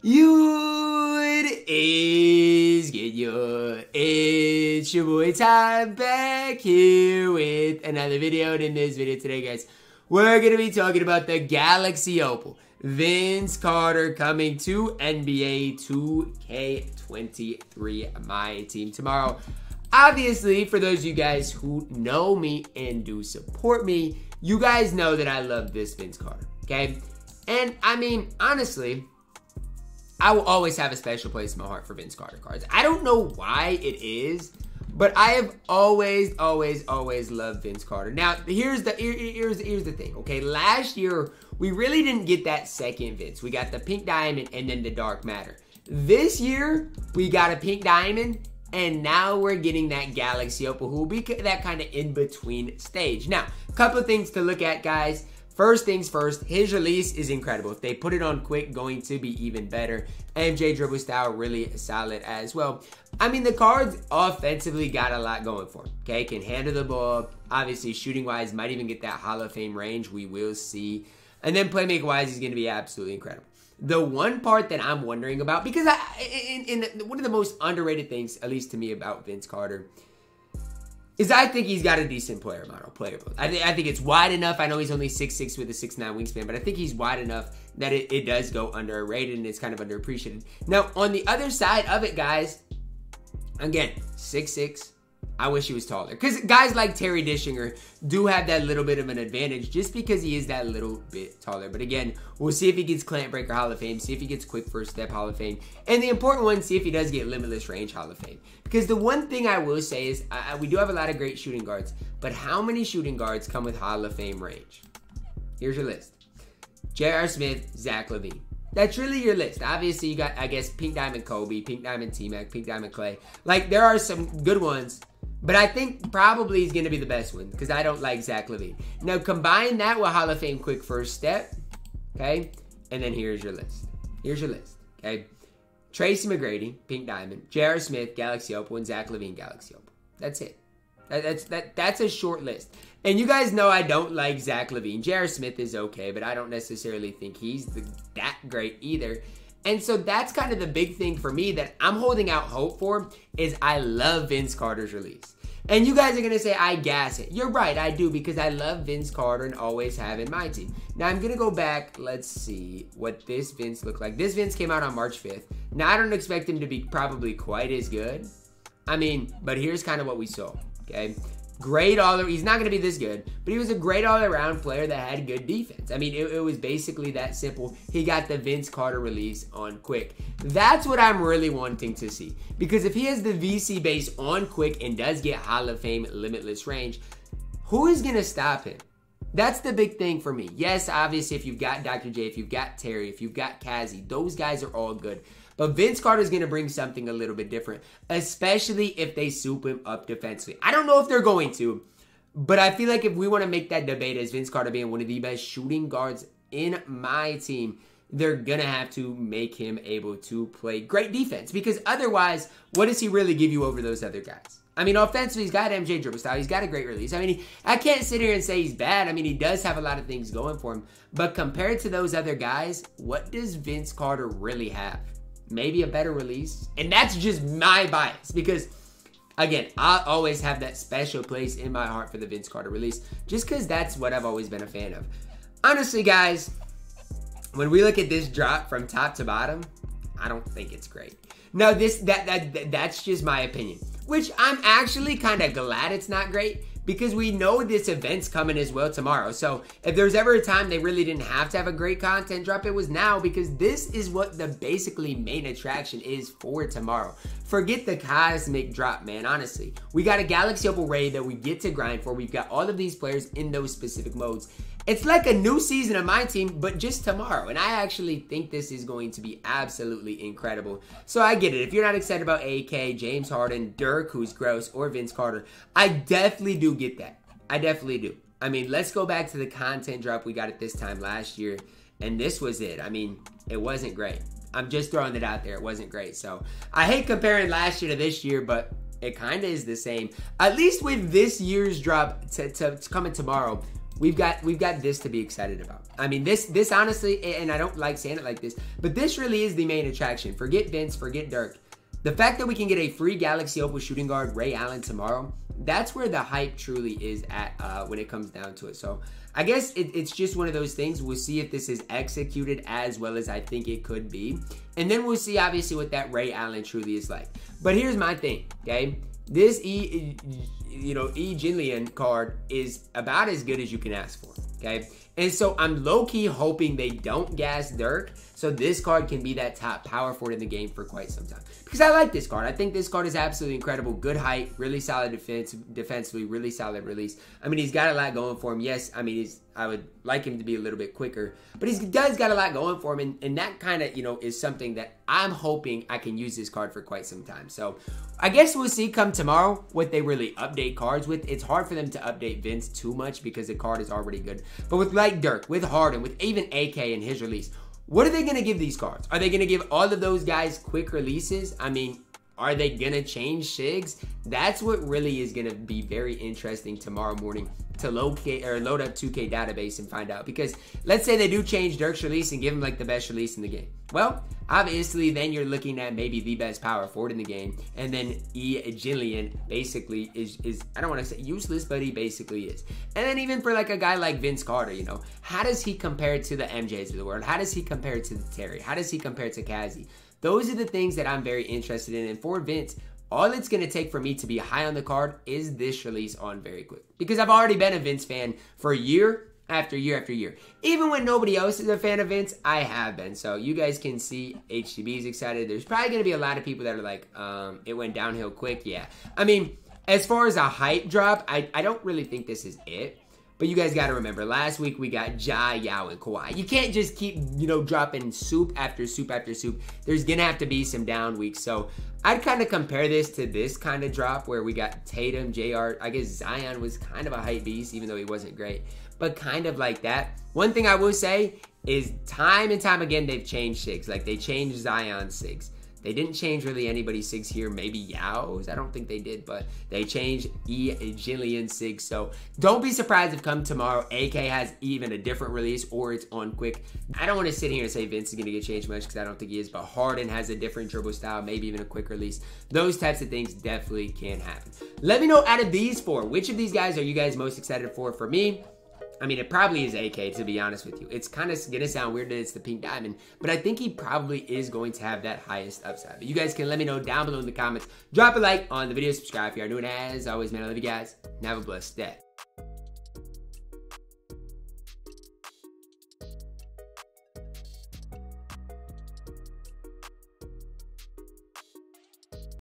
You it is get your it's your boy time back here with another video. And in this video today, guys, we're gonna be talking about the Galaxy Opal. Vince Carter coming to NBA 2K23, my team tomorrow. Obviously, for those of you guys who know me and do support me, you guys know that I love this Vince Carter, okay? And I mean, honestly, I will always have a special place in my heart for Vince Carter cards. I don't know why it is, but I have always, always, always loved Vince Carter. Now, here's the here, here's here's the thing. Okay, last year we really didn't get that second Vince. We got the pink diamond and then the dark matter. This year we got a pink diamond and now we're getting that Galaxy Opal, who will be that kind of in between stage. Now, a couple of things to look at, guys. First things first, his release is incredible. If they put it on quick, going to be even better. MJ dribble style really solid as well. I mean, the cards offensively got a lot going for him. Okay, can handle the ball. Obviously, shooting wise, might even get that Hall of Fame range. We will see. And then playmaker wise, he's going to be absolutely incredible. The one part that I'm wondering about, because I, in, in one of the most underrated things, at least to me, about Vince Carter is I think he's got a decent player model, player I, th- I think it's wide enough. I know he's only six six with a six nine wingspan, but I think he's wide enough that it, it does go underrated and it's kind of underappreciated. Now, on the other side of it, guys, again, six six, I wish he was taller. Because guys like Terry Dischinger do have that little bit of an advantage just because he is that little bit taller. But again, we'll see if he gets Clamp Breaker Hall of Fame, see if he gets Quick First Step Hall of Fame, and the important one, see if he does get Limitless Range Hall of Fame. Because the one thing I will say is we do have a lot of great shooting guards, but how many shooting guards come with Hall of Fame range? Here's your list. J.R. Smith, Zach LaVine. That's really your list. Obviously, you got, I guess, Pink Diamond Kobe, Pink Diamond T-Mac, Pink Diamond Klay. Like, there are some good ones, but I think probably he's going to be the best one because I don't like Zach LaVine. Now, combine that with Hall of Fame quick first step, okay? And then here's your list. Here's your list, okay? Tracy McGrady, Pink Diamond, J.R. Smith, Galaxy Opal, and Zach LaVine, Galaxy Opal. That's it. That, that's that. That's a short list. And you guys know I don't like Zach LaVine. J.R. Smith is okay, but I don't necessarily think he's the, that great either. And so that's kind of the big thing for me that I'm holding out hope for is I love Vince Carter's release. And you guys are gonna say I gas it. You're right, I do because I love Vince Carter and always have in my team. Now I'm gonna go back. Let's see what this Vince looked like. This Vince came out on March 5th. Now I don't expect him to be probably quite as good. I mean, but here's kind of what we saw. Okay, great all he's not going to be this good but he was a great all-around player that had good defense i mean it, it, was basically that simple he got the vince carter release on quick that's what i'm really wanting to see because if he has the vc base on quick and does get hall of fame limitless range who is going to stop him that's the big thing for me. Yes, obviously, if you've got Dr. J, if you've got Terry, if you've got Kazi, those guys are all good. But Vince Carter is going to bring something a little bit different, especially if they soup him up defensively. I don't know if they're going to, but I feel like if we want to make that debate as Vince Carter being one of the best shooting guards in my team, they're going to have to make him able to play great defense because otherwise, what does he really give you over those other guys? I mean, offensively, he's got MJ dribble style. He's got a great release. I mean, he, I can't sit here and say he's bad. I mean, he does have a lot of things going for him. But compared to those other guys, what does Vince Carter really have? Maybe a better release. And that's just my bias because again, I always have that special place in my heart for the Vince Carter release just because that's what I've always been a fan of. Honestly, guys, when we look at this drop from top to bottom, I don't think it's great. No, this that that that's just my opinion. Which I'm actually kind of glad it's not great because we know this event's coming as well tomorrow. So if there's ever a time they really didn't have to have a great content drop, it was now because this is what the basically main attraction is for tomorrow. Forget the cosmic drop, man. Honestly, we got a Galaxy Opal raid that we get to grind for. We've got all of these players in those specific modes. It's like a new season of my team, but just tomorrow. And I actually think this is going to be absolutely incredible. So I get it. If you're not excited about AK, James Harden, Dirk, who's gross, or Vince Carter, I definitely do get that. I definitely do. I mean, let's go back to the content drop we got at this time last year. And this was it. I mean, it wasn't great. I'm just throwing it out there. It wasn't great. So I hate comparing last year to this year, but it kind of is the same. At least with this year's drop to, to, to coming tomorrow, we've got we've got this to be excited about. I mean, this this honestly, and I don't like saying it like this, but this really is the main attraction. Forget Vince, forget Dirk. The fact that we can get a free Galaxy Opal shooting guard Ray Allen tomorrow, that's where the hype truly is at uh, when it comes down to it. So I guess it, it's just one of those things. We'll see if this is executed as well as I think it could be. And then we'll see obviously what that Ray Allen truly is like. But here's my thing, okay? This E, you know, E Jinlian card is about as good as you can ask for, okay? And so I'm low key hoping they don't gas Dirk, so this card can be that top power forward in the game for quite some time. Because I like this card. I think this card is absolutely incredible. Good height, really solid defense, defensively, really solid release. I mean, he's got a lot going for him. Yes, I mean, he's I would like him to be a little bit quicker, but he does got a lot going for him, and, and that kind of you know is something that I'm hoping I can use this card for quite some time. So I guess we'll see come tomorrow what they really update cards with. It's hard for them to update Vince too much because the card is already good, but with like Dirk, with Harden, with even AK and his release what are they going to give these cards? Are they going to give all of those guys quick releases? I mean, are they to change SIGs? That's what really is to be very interesting tomorrow morning to locate or load up 2K database and find out. Because let's say they do change Dirk's release and give him like the best release in the game. Well, obviously then you're looking at maybe the best power forward in the game. And then E Jillian basically is is I don't want to say useless, but he basically is. And then even for like a guy like Vince Carter, you know, how does he compare to the MJs of the world? How does he compare to the Terry? How does he compare to Kazi? Those are the things that I'm very interested in. And for Vince, all it's going to take for me to be high on the card is this release on very quick. Because I've already been a Vince fan for year after year after year. Even when nobody else is a fan of Vince, I have been. So you guys can see HTB is excited. There's probably going to be a lot of people that are like, um, it went downhill quick. Yeah. I mean, as far as a hype drop, I, I don't really think this is it. But you guys got to remember, last week we got Ja, Yao, and Kawhi. You can't just keep, you know, dropping soup after soup after soup. There's going to have to be some down weeks. So I'd kind of compare this to this kind of drop where we got Tatum, JR. I guess Zion was kind of a hype beast, even though he wasn't great. But kind of like that. One thing I will say is time and time again, they've changed SIGs. Like they changed Zion SIGs. They didn't change really anybody's SIGs here. Maybe Yao's. I don't think they did, but they changed E Jillian SIGs. So don't be surprised if come tomorrow AK has even a different release or it's on quick. I don't want to sit here and say Vince is going to get changed much because I don't think he is, but Harden has a different dribble style, maybe even a quick release. Those types of things definitely can happen. Let me know out of these four, which of these guys are you guys most excited for? For me, I mean, it probably is AK, to be honest with you. It's kind of going to sound weird that it's the pink diamond, but I think he probably is going to have that highest upside. But you guys can let me know down below in the comments. Drop a like on the video, subscribe if you are new, and as always, man, I love you guys, and have a blessed day.